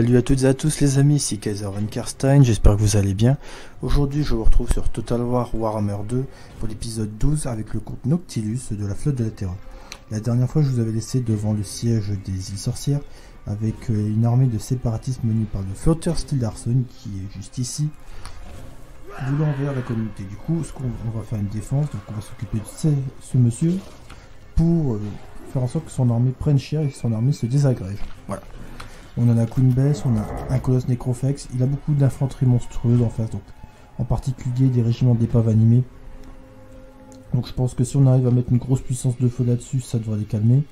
Salut à toutes et à tous les amis, ici Kaiser Van Karstein, j'espère que vous allez bien. Aujourd'hui je vous retrouve sur Total War Warhammer 2 pour l'épisode 12 avec le groupe Noctilus de la flotte de la Terre. La dernière fois je vous avais laissé devant le siège des îles sorcières avec euh, une armée de séparatistes menée par le flotteur Stildarson qui est juste ici, voulant envers la communauté. Du coup, ce on va faire une défense, donc on va s'occuper de ce, ce monsieur pour euh, faire en sorte que son armée prenne cher et que son armée se désagrège. Voilà. On en a Queen Bess, on a un colosse Necrofex, il a beaucoup d'infanterie monstrueuse en face, donc en particulier des régiments d'épaves animés. Donc je pense que si on arrive à mettre une grosse puissance de feu là-dessus, ça devrait les calmer.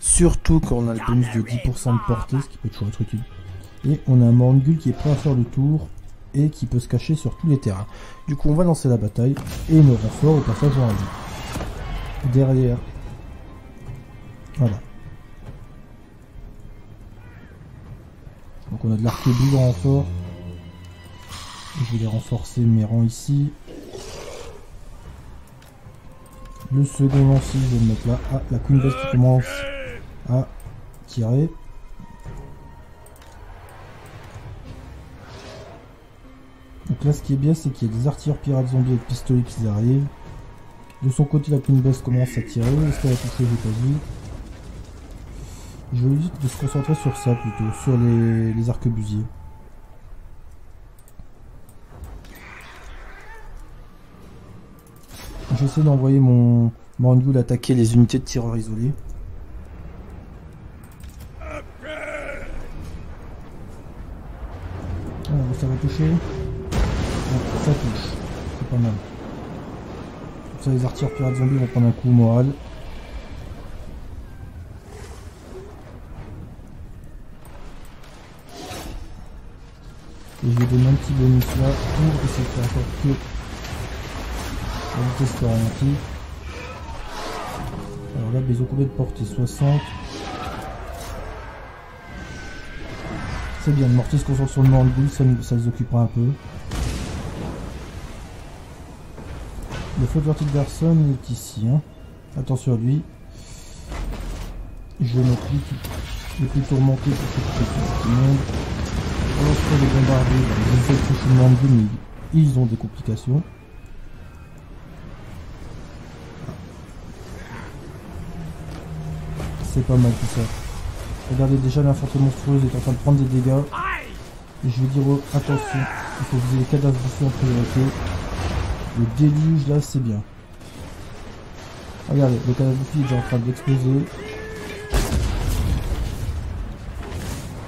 Surtout quand on a le bonus de 10% de portée, ce qui peut toujours être utile. Et on a un Morngul qui est prêt à faire le tour et qui peut se cacher sur tous les terrains. Du coup on va lancer la bataille et nos renforts au passage en Derrière. Voilà. Donc on a de l'arquebuse en renfort. Je vais renforcer mes rangs ici. Le second lancier, je vais le mettre là. Ah, la Queen qui commence à tirer. Donc là, ce qui est bien, c'est qu'il y a des artilleurs pirates zombies avec pistolets qui arrivent. De son côté, la Queen commence à tirer. Est-ce qu'elle a touché J'ai pas vu. Je éviter de se concentrer sur ça plutôt, sur les, les arquebusiers. J'essaie d'envoyer mon Morngul attaquer les unités de tireurs isolés. Ah, ça va toucher Ça touche. C'est pas mal. Comme ça, les artilleurs pirates zombies vont prendre un coup moral. Je vais donner un petit bonus là pour essayer de faire en que la vitesse. Alors là, ils ont combien de portée 60. C'est bien, le mortier se concentre sur le Morgul, ça, ça les occupera un peu. Le feu de Garson est ici. Hein. Attention à lui. Je vais lui le plus tourmenté pour s'occuper tout le monde. Lorsque les bombardiers, ils ont fait toucher le monde mais ils ont des complications. C'est pas mal tout ça. Regardez déjà l'infanterie monstrueuse est en train de prendre des dégâts. Je vais dire oh, attention, il faut viser les cadavres du feu en priorité. Le déluge là c'est bien. Regardez, le cadavre du est déjà en train d'exploser.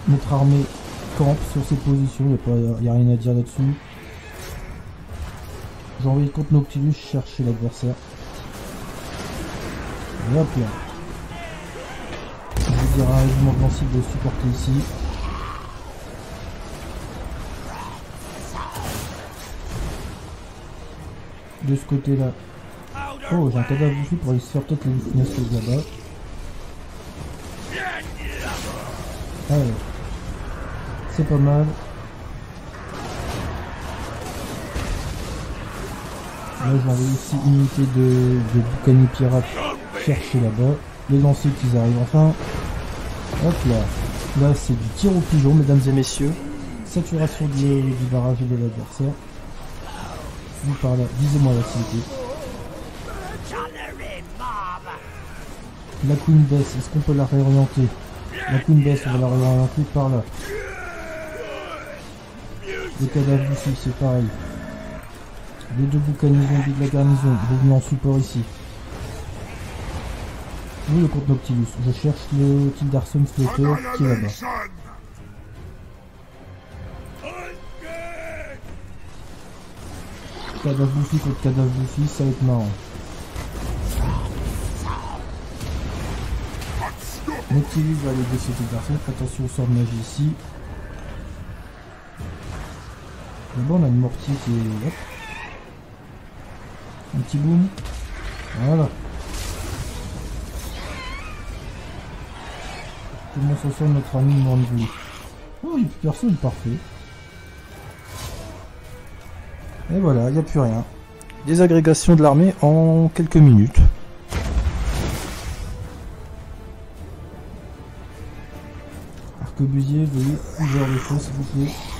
Notre armée sur ses positions, il n'y a, rien à dire là-dessus. J'ai envoyé contre Noctilus chercher l'adversaire. Hop là. Je vais dire un régiment de supporter ici. De ce côté-là. Oh, j'ai un cadavre dessus pour aller se faire peut-être les finesse là-bas. Allez. C'est pas mal. Là, je vais envoyer ici une unité de, de pirates chercher là-bas. Les lanciers qui arrivent enfin. Hop là. Là, c'est du tir au pigeon, mesdames et messieurs. Saturation du, barrage de l'adversaire. Vous par là, visez-moi l'activité. La Queen Bess, est-ce qu'on peut la réorienter? La Queen Bess, on va la réorienter par là. Les cadavres ici, c'est pareil. Les deux boucaniers zombies de la garnison, venez en support ici. Oui, le compte Noctilus. Je cherche le Tildarson Flotter qui est là-bas. Cadavre Buffy contre cadavre Buffy, ça va être marrant. Noctilus va aller décider Tildarson. Attention au sort de magie ici. D'abord on a une mortier qui est... Un petit boom. Voilà. Comment ça sent notre ami Mandou Oh, il n'y a plus personne, parfait. Et voilà, il n'y a plus rien. Désagrégation de l'armée en quelques minutes. arquebusier, veuillez ouvrir le feu s'il vous plaît.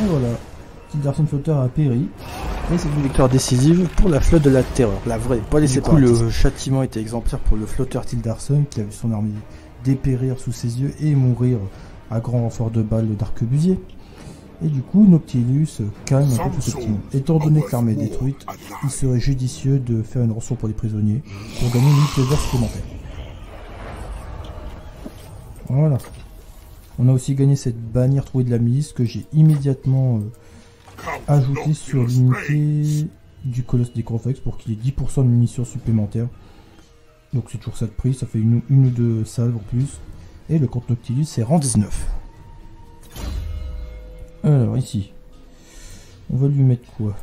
Et voilà. Tildarson Flotteur a péri. Et c'est une victoire décisive pour la flotte de la terreur, la vraie, pas les Du coup, le châtiment était exemplaire pour le flotteur Tildarson qui a vu son armée dépérir sous ses yeux et mourir à grand renfort de balles d'arquebusier. Et du coup, Noctilus calme un peu tout ce petit monde. Étant donné que l'armée est détruite, il serait judicieux de faire une rançon pour les prisonniers pour gagner une de supplémentaire. Voilà. On a aussi gagné cette bannière trouvée de la milice que j'ai immédiatement euh, ajoutée sur l'unité du colosse des Corvex pour qu'il ait 10% de munitions supplémentaires. Donc c'est toujours ça de prix, ça fait une, ou deux salves en plus. Et le compte Noctilus c'est rang 19. Alors ici, on va lui mettre quoi?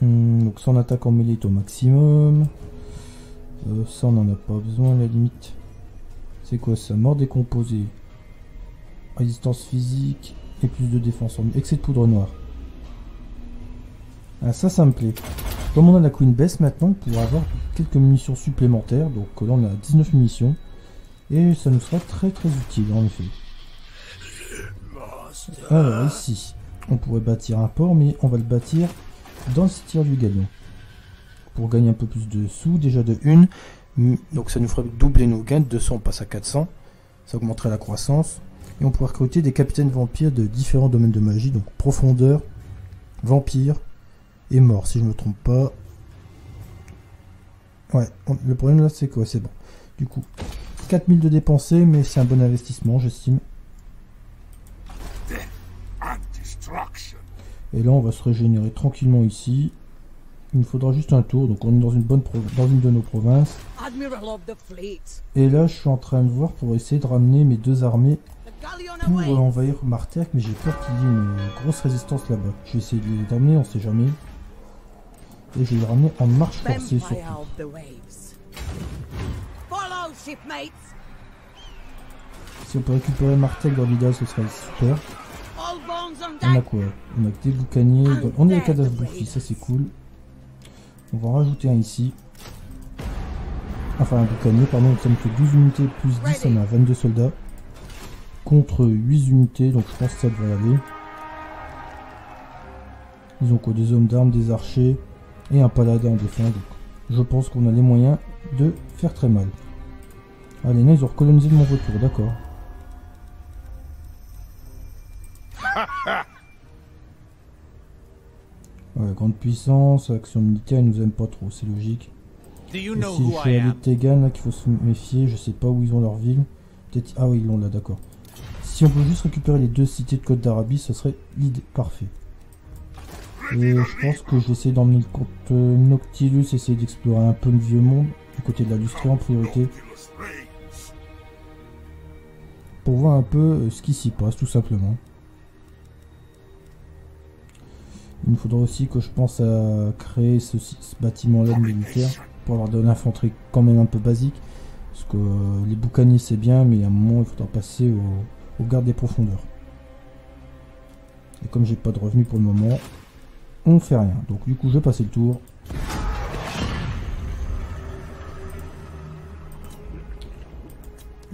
Hmm, Donc son attaque en mêlée au maximum. Euh, ça on n'en a pas besoin à la limite. C'est quoi ça? Mort décomposé. Résistance physique et plus de défense en excès de poudre noire. Ah ça ça me plaît. Comme on a la Queen Bess maintenant, on pourra avoir quelques munitions supplémentaires. Donc là on a 19 munitions. Et ça nous sera très très utile en effet. Alors ici, on pourrait bâtir un port, mais on va le bâtir dans le tir du galion. Pour gagner un peu plus de sous, déjà de une. Donc ça nous ferait doubler nos gains, de 200 on passe à 400. Ça augmenterait la croissance. Et on pourrait recruter des capitaines vampires de différents domaines de magie. Donc profondeur, vampire et mort, si je ne me trompe pas. Ouais, le problème là c'est quoi? C'est bon. Du coup, 4000 de dépensés, mais c'est un bon investissement, j'estime. Et là, on va se régénérer tranquillement ici. Il nous faudra juste un tour, donc on est dans une bonne dans une de nos provinces. Et là, je suis en train de voir pour essayer de ramener mes deux armées pour envahir Martek, mais j'ai peur qu'il y ait une grosse résistance là-bas. Je vais essayer de les ramener, on sait jamais. Et je vais les ramener en marche forcée surtout. Si on peut récupérer Martek dans l'idéal, ce serait super. On a quoi? On a que des boucaniers. On a les cadavres bouffis, ça c'est cool. On va rajouter un ici. Enfin un boucanier, pardon, ça me fait 12 unités plus 10, ça a 22 soldats. Contre 8 unités, donc je pense que ça devrait aller. Ils ont quoi? Des hommes d'armes, des archers et un paladin en défense. Donc je pense qu'on a les moyens de faire très mal. Allez, là ils ont recolonisé de mon retour, d'accord. Ouais, grande puissance, action militaire, ils nous aiment pas trop, c'est logique. Ici, les chevaliers de Tegan, là, qu'il faut se méfier, je sais pas où ils ont leur ville. Peut-être... Ah oui, ils l'ont là, d'accord. Si on peut juste récupérer les deux cités de Côte d'Arabie, ce serait l'idée parfait. Et je pense que je vais essayer d'emmener le compte euh, Noctilus, essayer d'explorer un peu le vieux monde, du côté de la en priorité. Pour voir un peu euh, ce qui s'y passe, tout simplement. Il nous faudra aussi que je pense à créer ce, bâtiment-là militaire pour avoir de l'infanterie quand même un peu basique. Parce que euh, les boucaniers c'est bien, mais à un moment il faudra passer au, au garde des profondeurs. Et comme j'ai pas de revenus pour le moment, on fait rien. Donc du coup je vais passer le tour.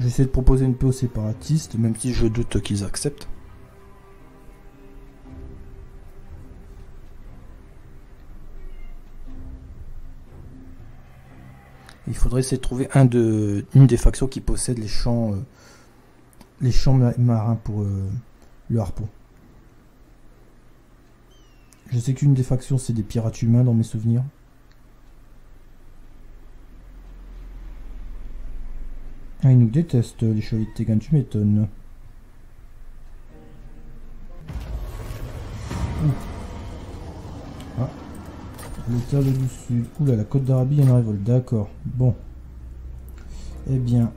J'essaie de proposer une paix aux séparatistes, même si je doute qu'ils acceptent. Il faudrait essayer de trouver un de, une des factions qui possède les champs, euh, les champs marins pour euh, le harpon. Je sais qu'une des factions c'est des pirates humains dans mes souvenirs. Ah, ils nous détestent les chevaliers de Tegan, tu m'étonnes. Le terre du Sud. Oula, la côte d'Arabie, en révolte. D'accord. Bon. Eh bien,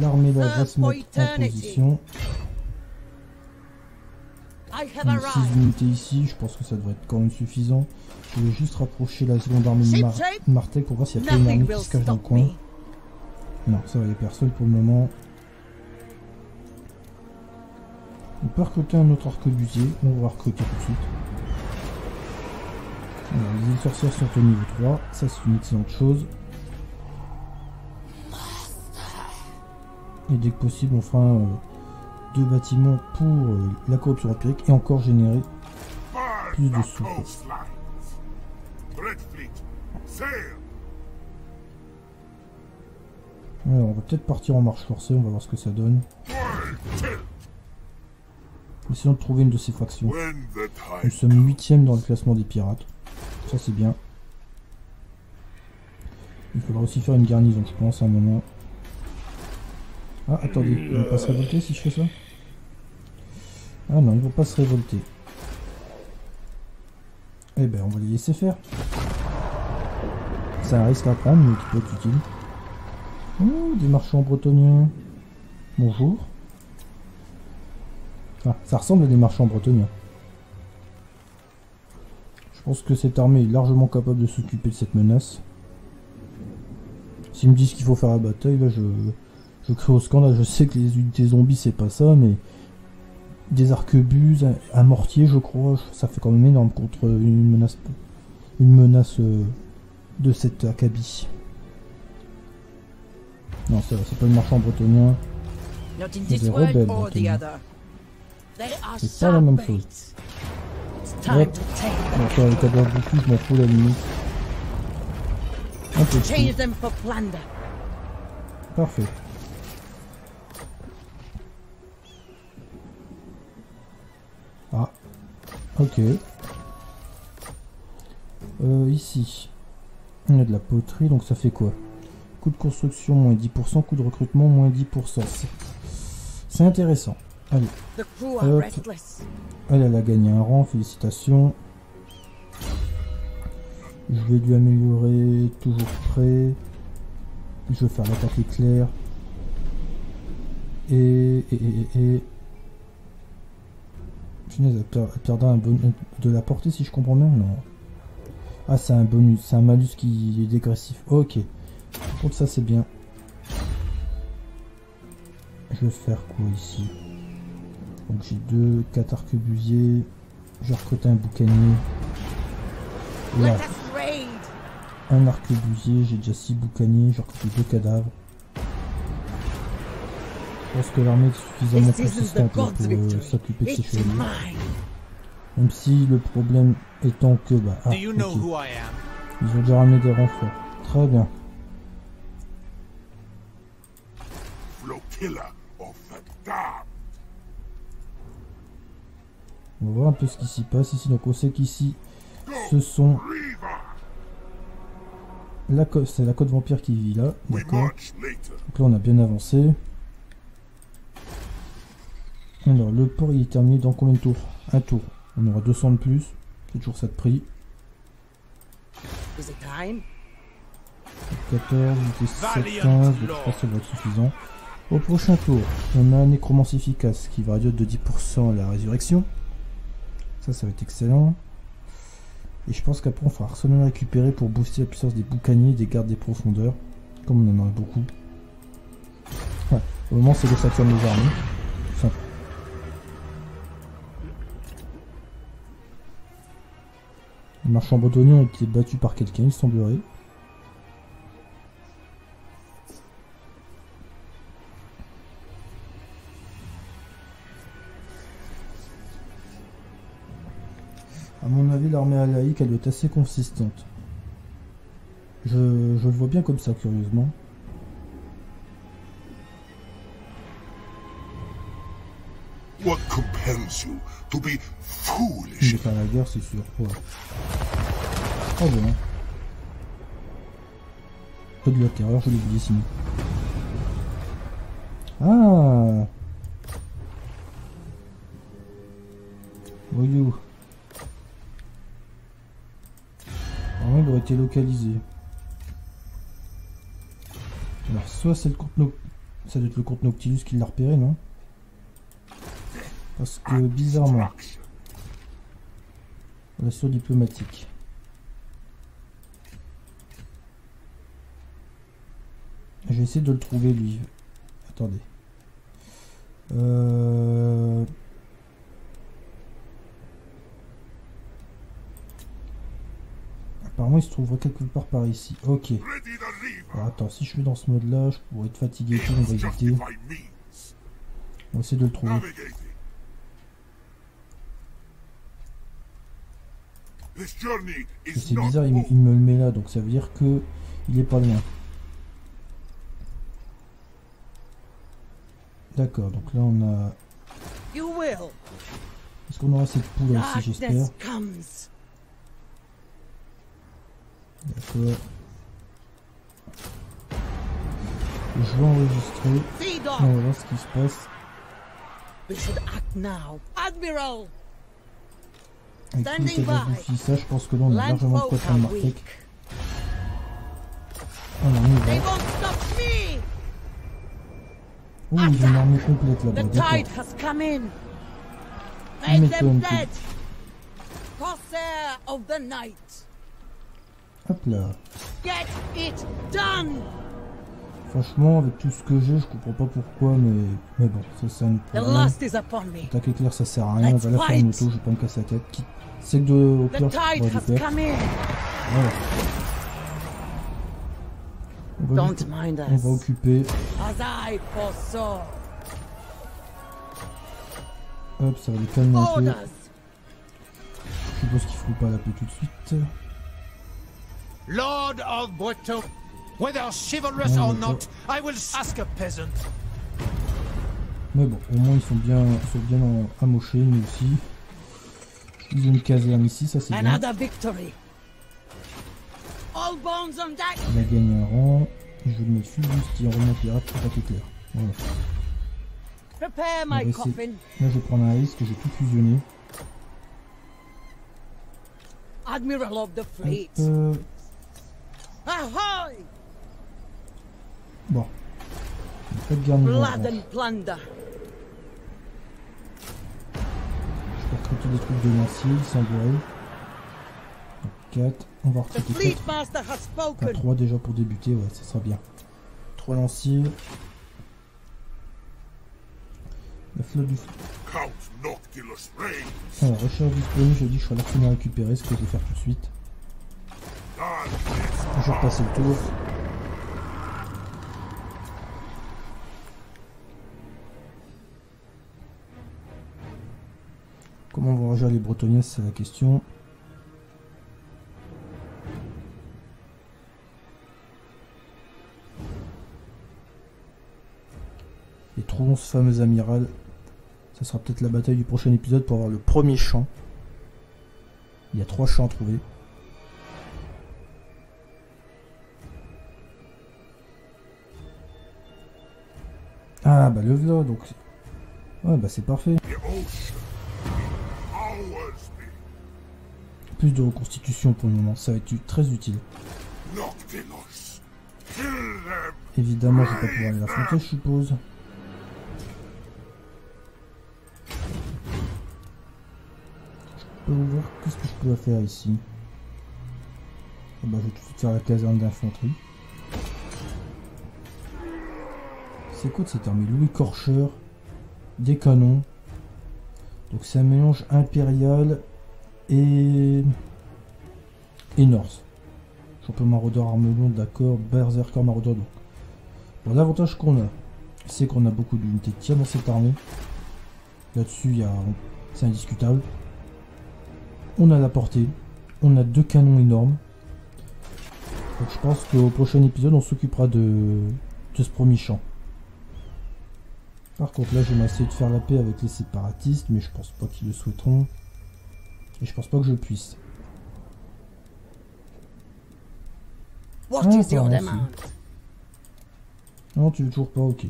l'armée là va se mettre en position. On a 6 unités ici, je pense que ça devrait être quand même suffisant. Je vais juste rapprocher la seconde armée de Mar Martek pour voir s'il y a pas une armée qui se cache dans le coin. Non, ça va, il n'y a personne pour le moment. On peut recruter un autre arquebusier, on va recruter tout de suite. Les îles sorcières sont au niveau 3, ça c'est une excellente chose. Et dès que possible, on fera euh, deux bâtiments pour euh, la corruption empirique et encore générer plus de sous. Alors, on va peut-être partir en marche forcée, on va voir ce que ça donne. Essayons de trouver une de ces factions. Nous sommes huitième dans le classement des pirates. Ça c'est bien. Il faudra aussi faire une garnison, je pense, à un moment. Ah, attendez, ils vont pas se révolter si je fais ça Ah non, ils vont pas se révolter. Eh ben, on va les laisser faire. C'est un risque à prendre, mais qui peut être utile. Des marchands bretoniens. Bonjour. Ah, ça ressemble à des marchands bretoniens. Je pense que cette armée est largement capable de s'occuper de cette menace. S'ils me disent qu'il faut faire la bataille, là je, je crée au scandale. Je sais que les unités zombies c'est pas ça, mais des arquebuses, un, mortier je crois, ça fait quand même énorme contre une menace, une menace euh, de cette acabit. Non, c'est pas le marchand bretonien. C'est des rebelles. C'est pas la même chose. Hop. Donc, avec la beaucoup, je m'en fous la limite. Un peu de Parfait. Ah. Ok. Euh, ici. On a de la poterie, donc ça fait quoi? Coût de construction moins 10%, coût de recrutement moins 10%. C'est intéressant. Allez. Elle, elle a gagné un rang, félicitations. Je vais lui améliorer, toujours prêt. Je vais faire l'attaque éclair. Et, et, et, et. elle perdra un bonus de la portée si je comprends bien. Non? Ah, c'est un bonus, c'est un malus qui est dégressif. Ok. Donc ça c'est bien. Je vais faire quoi ici? Donc j'ai deux, quatre arquebusiers. Je recrute un boucanier. Là. Un arquebusier, j'ai déjà six boucaniers, j'ai recruté deux cadavres. Je pense que l'armée est suffisamment consistante pour euh, s'occuper de ces chevaliers. Même si le problème étant que bah ah, okay. ils ont déjà ramené des renforts. Très bien. On va voir un peu ce qui s'y passe ici. Donc on sait qu'ici, ce sont... La c'est la côte vampire qui vit là. D'accord. Donc là on a bien avancé. Alors le port il est terminé dans combien de tours? Un tour. On aura 200 de plus. C'est toujours ça de prix. 14, 17, 15, je pense que ça va être suffisant. Au prochain tour, on a un nécromancie efficace qui va réduire de 10% la résurrection. Ça, ça va être excellent. Et je pense qu'après, on fera arsenal récupérer pour booster la puissance des boucaniers des gardes des profondeurs. Comme on en a beaucoup. Ouais, au moment, c'est le Saturne des armées. Simple. Le marchand bretonien a été battu par quelqu'un, il semblerait. À mon avis, l'armée alaïque, elle être assez consistante. Je, je le vois bien comme ça, curieusement. What compels you to be foolish? Il faire la guerre, c'est sûr. Ouais. Oh bon. Peu de la terreur, je l'ai oublié sinon. Ah Voyou. Il aurait été localisé. Alors, soit c'est le compte Ça doit être le compte Noctilus qui l'a repéré, non? Parce que, bizarrement... Relation diplomatique. Je vais essayer de le trouver, lui. Attendez. Euh... Apparemment, il se trouverait quelque part par ici. Ok. Alors, attends, si je suis dans ce mode-là, je pourrais être fatigué et tout, on va éviter. On va essayer de le trouver. C'est bizarre, il, il, me le met là, donc ça veut dire que il est pas loin. D'accord, donc là on a... Est-ce qu'on aura cette poule ici, j'espère? D'accord. Je vais enregistrer. On va voir ce qui se passe. Avec tout les ça, je pense que là on a largement de quoi Martek. Oh non, on va. Ouh, une armée complète là-bas, d'accord. Il m'étonne Hop là. Franchement, avec tout ce que j'ai, je comprends pas pourquoi, mais, mais bon, ça c'est un problème. Attaque éclair, ça sert à rien. Va la faire en auto, je vais pas me casser la tête. C'est que de, au pire, je. Voilà. On va, on va occuper. Hop, ça va les calmer un peu. Je suppose qu'il faut pas l'appeler tout de suite. Lord of Breton, whether chivalrous or not, I will ask a peasant. Mais bon, au moins ils sont bien, ils sont bien amochés, nous aussi. Ils ont une caserne ici, ça c'est bien. Victory. All bones on deck. Il a gagné un rang. Je vais le mettre Fulgus, remonte pirate, pour pas clair. Voilà. Prepare my coffin. Là je vais prendre un risque, j'ai tout fusionné. Admiral of the fleet. Euh... Ahoy! Bon. Pas de Blood and plunder. Je vais recruter des trucs de lancier, il semblerait. 4. On va recruter 4. Pas 3 déjà pour débuter, ouais, ça sera bien. 3 lanciers. La flotte du Alors, recherche disponible, je dis que je suis à la récupérer, ce que je vais faire tout de suite. Je vais repasser le tour. Comment on va gérer les bretonniers, c'est la question. Les trois fameux amiral. Ça sera peut-être la bataille du prochain épisode pour avoir le premier champ. Il y a trois champs à trouver. Bah le donc. Ouais bah c'est parfait. Plus de reconstitution pour le moment, ça va être très utile. Évidemment je vais pas pouvoir aller l'affronter je suppose. Je peux voir qu'est-ce que je peux faire ici. Ah bah je vais tout de suite faire la caserne d'infanterie. C'est quoi de cette armée Louis Korcher, des canons. Donc c'est un mélange impérial et, et Norse. Champion maraudeur arme d'accord. Berserker maraudeur donc. Bon, l'avantage qu'on a, c'est qu'on a beaucoup d'unités de tir dans cette armée. Là-dessus, c'est indiscutable. On a la portée. On a deux canons énormes. Donc je pense qu'au prochain épisode, on s'occupera de ce premier champ. Par contre, là, je vais essayer de faire la paix avec les séparatistes, mais je pense pas qu'ils le souhaiteront. Et je pense pas que je puisse. Ah, non, tu veux toujours pas, ok.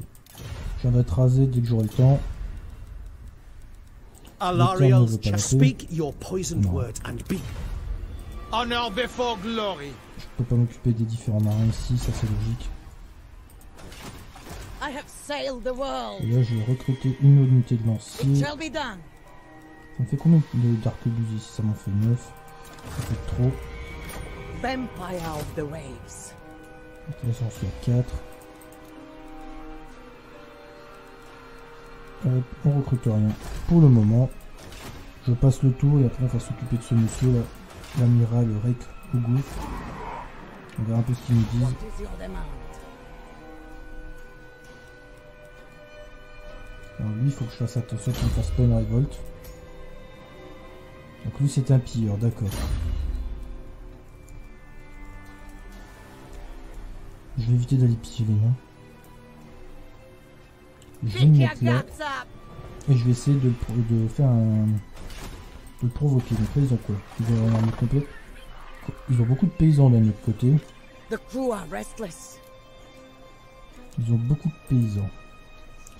Je viens d'être rasé dès que j'aurai le temps. Just speak your poisoned word and be. Honor before glory. Je peux pas m'occuper des différents marins ici, ça c'est logique. Et là, je vais recruter une unité de lancier. Ça me fait combien d'arquebuses ici? Ça m'en fait 9. Ça fait trop. Vampire of the Waves. Là, j'en suis à 4. Hop, on recrute rien. Pour le moment, je passe le tour et après on va s'occuper de ce monsieur là, l'amiral au gouffre. On verra un peu ce qu'ils nous disent. Lui, il faut que je fasse attention qu'il me fasse pas une révolte. Donc lui, c'est un pilleur, d'accord. Je vais éviter d'aller piller les. Je vais me mettre là et je vais essayer de, faire un... de le provoquer. Donc là, ils ont quoi? Ils ont une armée complète. Ils ont beaucoup de paysans d'un autre côté. Ils ont beaucoup de paysans.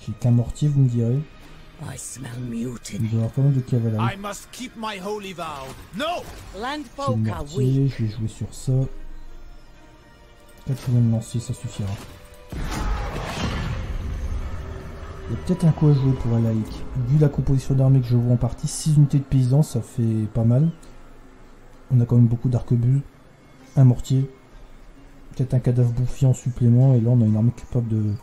J'ai qu'un mortier, vous me direz. I smell mutiny. Il doit y avoir pas mal de cavalerie. I must keep my holy vow. No! Mortier, je vais jouer sur ça. Quatrième lancier, ça suffira. Il y a peut-être un coup à jouer pour un laïc. Vu la composition d'armée que je vois en partie, 6 unités de paysans, ça fait pas mal. On a quand même beaucoup d'arquebuses, un mortier, peut-être un cadavre bouffi en supplément, et là on a une armée capable de,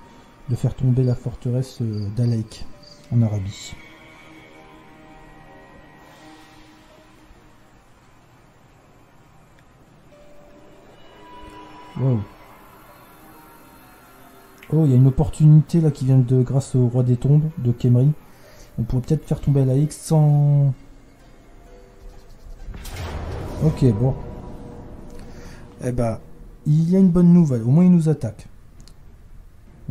de faire tomber la forteresse euh, d'Alaïk en Arabie. Wow. Oh, il y a une opportunité là qui vient de grâce au roi des tombes de Kemri. On pourrait peut-être faire tomber la X sans. Ok, bon. Eh ben, il y a une bonne nouvelle. Au moins, ils nous attaquent.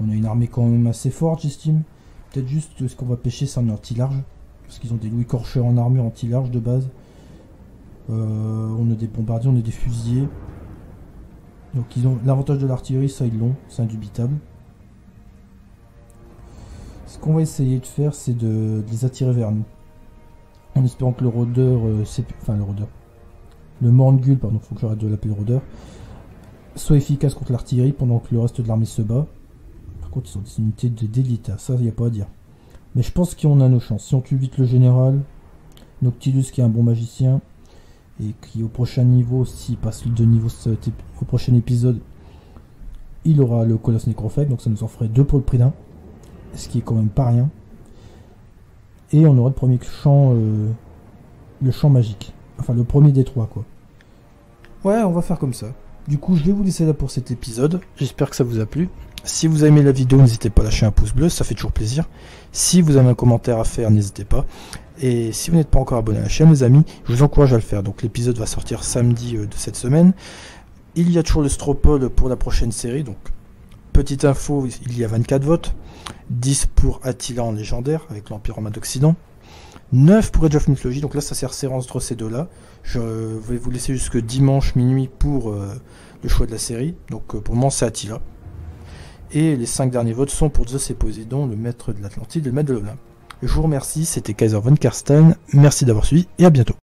On a une armée quand même assez forte, j'estime. Peut-être juste ce qu'on va pêcher, c'est un anti-large. Parce qu'ils ont des louis corcheurs en armure anti-large de base. Euh, on a des bombardiers, on a des fusiliers. Donc ils ont l'avantage de l'artillerie, ça ils l'ont, c'est indubitable. Ce qu'on va essayer de faire, c'est de, les attirer vers nous. En espérant que le rôdeur, euh, enfin le rôdeur, le Morngul, pardon, faut que j'arrête de l'appeler rôdeur, soit efficace contre l'artillerie pendant que le reste de l'armée se bat. Contre, ils ont des unités de d'élite, ça, il n'y a pas à dire. Mais je pense qu'on a nos chances. Si on tue vite le général, Noctilus qui est un bon magicien, et qui au prochain niveau, s'il passe de niveau au prochain épisode, il aura le Colosse Nécrophage, donc ça nous en ferait deux pour le prix d'un, ce qui est quand même pas rien. Et on aura le premier champ, euh, le champ magique, enfin le premier des trois quoi. Ouais, on va faire comme ça. Du coup, je vais vous laisser là pour cet épisode. J'espère que ça vous a plu. Si vous aimé la vidéo, n'hésitez pas à lâcher un pouce bleu, ça fait toujours plaisir. Si vous avez un commentaire à faire, n'hésitez pas. Et si vous n'êtes pas encore abonné à la chaîne, les amis, je vous encourage à le faire. Donc l'épisode va sortir samedi euh, de cette semaine. Il y a toujours le Stropole pour la prochaine série. Donc, petite info, il y a 24 votes. 10 pour Attila en légendaire, avec l'Empire romain d'Occident. 9 pour Age of Mythology. Donc là, ça sert serré entre ces deux-là. Je vais vous laisser jusque dimanche minuit pour euh, le choix de la série. Donc euh, pour le moment, c'est Attila. Et les 5 derniers votes sont pour Zeus et le maître de l'Atlantide et le maître de l'Olympe. Je vous remercie, c'était Kaiser von Karstein. Merci d'avoir suivi et à bientôt.